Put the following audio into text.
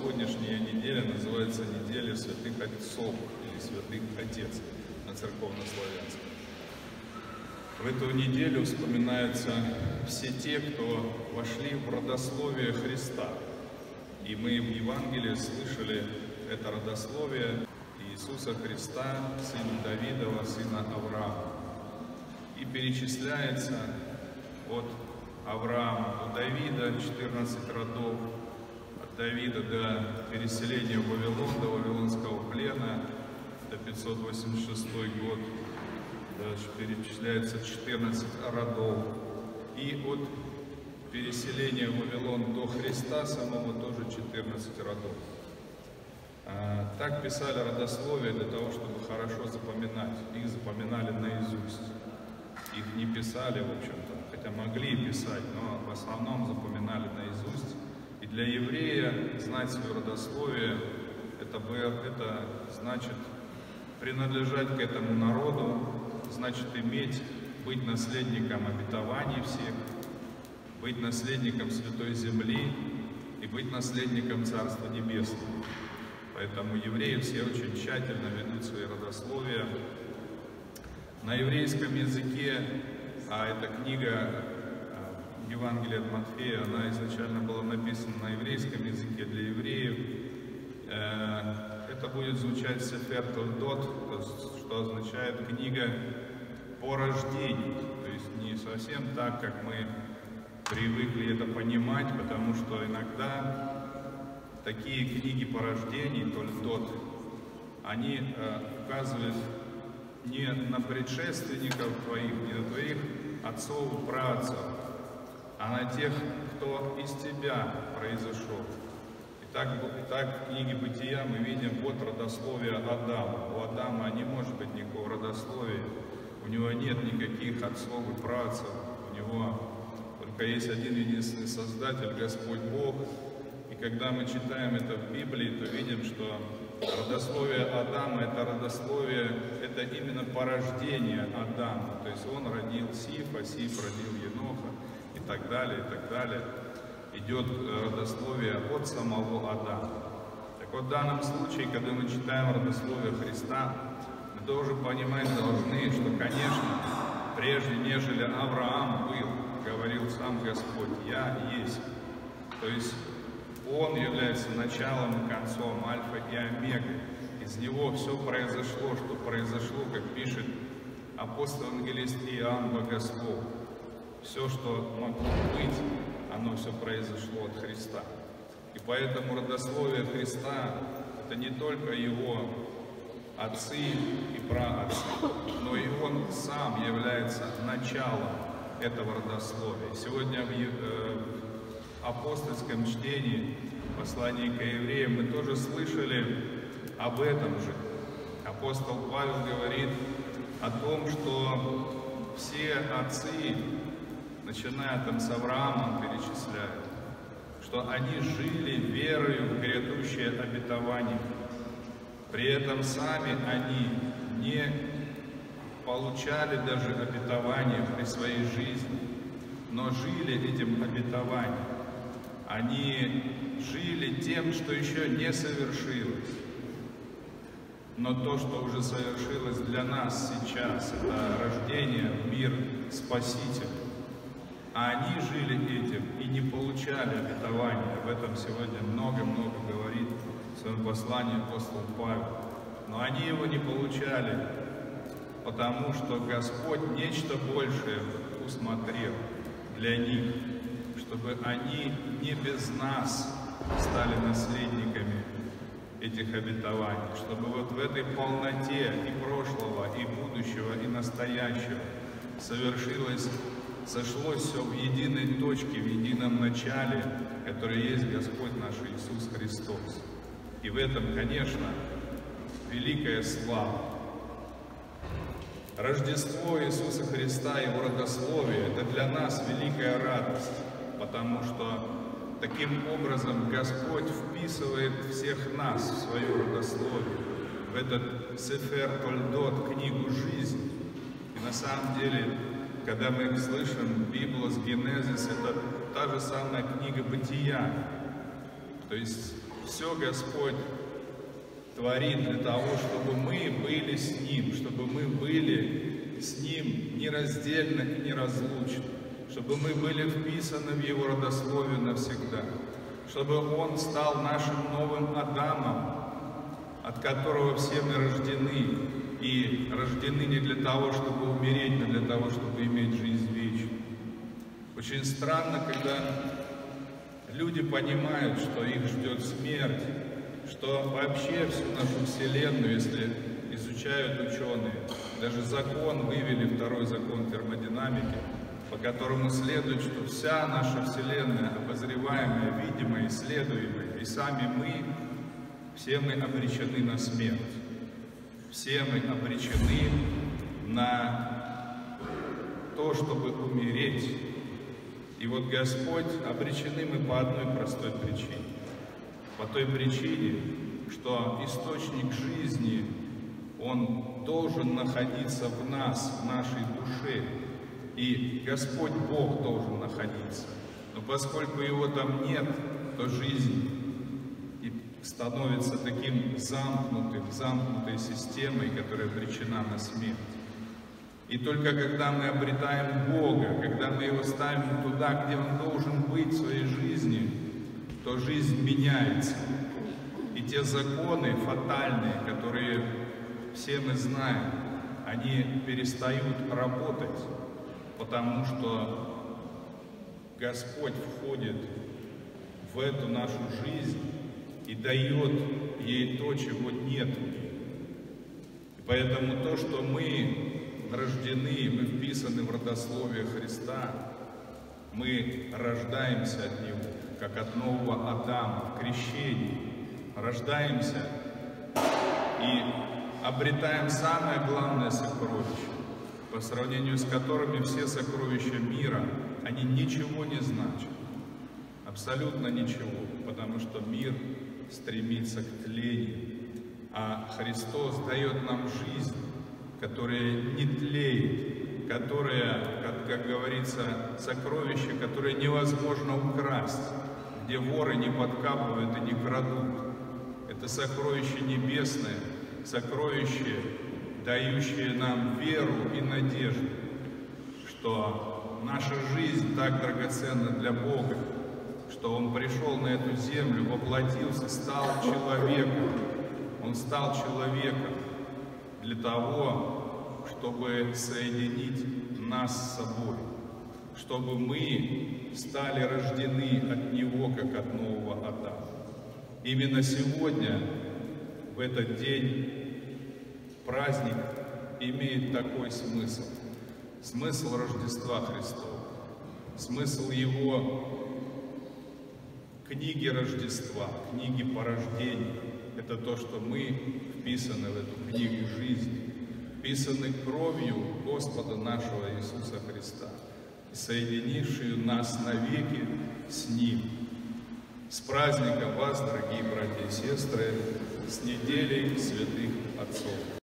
Господнешняя неделя называется неделя святых отцов или святых отец на церковнославянском. В эту неделю вспоминаются все те, кто вошли в родословие Христа. И мы в Евангелии слышали это родословие Иисуса Христа, сына Давидова, сына Авраама. И перечисляется от Авраама до Давида 14 родов, Давида до переселения в Вавилон, до Вавилонского плена, до 586 год, дальше перечисляется 14 родов. И от переселения в Вавилон до Христа самого тоже 14 родов. А, так писали родословие для того, чтобы хорошо запоминать. Их запоминали наизусть. Их не писали, в общем-то, хотя могли писать, но в основном запоминали наизусть. Для еврея знать свое родословие, это, это значит принадлежать к этому народу, значит иметь, быть наследником обетований всех, быть наследником Святой Земли и быть наследником Царства Небесного. Поэтому евреи все очень тщательно ведут свои родословия. На еврейском языке, а эта книга Евангелие от Матфея, она изначально была написана на еврейском языке для евреев. Э, это будет звучать Сефер Толдот, что означает книга по рождению. То есть не совсем так, как мы привыкли это понимать, потому что иногда такие книги по рождению, Тольдот, они э, указывают не на предшественников твоих, не на твоих отцов и праотцов, а на тех, кто из тебя произошел. И так, и в книге Бытия мы видим вот родословие Адама. У Адама не может быть никакого родословия, у него нет никаких отцов и працев, у него только есть один единственный Создатель, Господь Бог, когда мы читаем это в Библии, то видим, что родословие Адама, это родословие, это именно порождение Адама. То есть он родил Сифа, Сиф родил Еноха и так далее, и так далее. Идет родословие от самого Адама. Так вот, в данном случае, когда мы читаем родословие Христа, мы тоже понимать должны, что, конечно, прежде нежели Авраам был, говорил сам Господь, «Я есть». То есть он является началом и концом, альфа и омега. Из него все произошло, что произошло, как пишет апостол Ангелист Иоанн Богослов. Все, что могло быть, оно все произошло от Христа. И поэтому родословие Христа – это не только его отцы и праотцы, но и он сам является началом этого родословия. Сегодня в э, апостольском чтении послания к евреям мы тоже слышали об этом же. Апостол Павел говорит о том, что все отцы, начиная там с Авраамом, перечисляют, что они жили верою в грядущее обетование. При этом сами они не получали даже обетование при своей жизни, но жили этим обетованием они жили тем, что еще не совершилось. Но то, что уже совершилось для нас сейчас, это рождение в мир Спасителя. А они жили этим и не получали обетования. Об этом сегодня много-много говорит в своем послании апостол Павел. Но они его не получали, потому что Господь нечто большее усмотрел для них чтобы они не без нас стали наследниками этих обетований, чтобы вот в этой полноте и прошлого, и будущего, и настоящего совершилось, сошлось все в единой точке, в едином начале, которое есть Господь наш Иисус Христос. И в этом, конечно, великая слава. Рождество Иисуса Христа, Его родословие – это для нас великая радость потому что таким образом Господь вписывает всех нас в свое родословие, в этот Сефер Тольдот, книгу жизни. И на самом деле, когда мы слышим Библос, Генезис, это та же самая книга Бытия. То есть все Господь творит для того, чтобы мы были с Ним, чтобы мы были с Ним нераздельно и неразлучно, чтобы мы были вписаны в Его родословие навсегда, чтобы Он стал нашим новым Адамом, от которого все мы рождены, и рождены не для того, чтобы умереть, но для того, чтобы иметь жизнь вечную. Очень странно, когда люди понимают, что их ждет смерть, что вообще всю нашу Вселенную, если изучают ученые, даже закон вывели, второй закон термодинамики, по которому следует, что вся наша Вселенная, обозреваемая, видимая, исследуемая, и сами мы, все мы обречены на смерть. Все мы обречены на то, чтобы умереть. И вот Господь, обречены мы по одной простой причине. По той причине, что источник жизни, он должен находиться в нас, в нашей душе. И Господь Бог должен находиться. Но поскольку его там нет, то жизнь становится таким замкнутым, замкнутой системой, которая причина на смерть. И только когда мы обретаем Бога, когда мы Его ставим туда, где Он должен быть в своей жизни, то жизнь меняется. И те законы фатальные, которые все мы знаем, они перестают работать, потому что Господь входит в эту нашу жизнь и дает ей то, чего нет. И поэтому то, что мы рождены, мы вписаны в родословие Христа, мы рождаемся от Него, как от нового Адама в крещении. Рождаемся и обретаем самое главное сокровище, по сравнению с которыми все сокровища мира, они ничего не значат. Абсолютно ничего, потому что мир стремится к тлению, а Христос дает нам жизнь, которая не тлеет, которая, как, как говорится, сокровище, которое невозможно украсть, где воры не подкапывают и не крадут. Это сокровище небесное, сокровище, дающее нам веру и надежду, что наша жизнь так драгоценна для Бога, что Он пришел на эту землю, воплотился, стал человеком. Он стал человеком для того, чтобы соединить нас с собой, чтобы мы стали рождены от Него, как от нового Адама. Именно сегодня, в этот день, праздник имеет такой смысл. Смысл Рождества Христова, смысл Его книги Рождества, книги порождений. Это то, что мы вписаны в эту книгу жизни, вписаны кровью Господа нашего Иисуса Христа, соединившую нас навеки с Ним. С праздником вас, дорогие братья и сестры, с неделей святых отцов.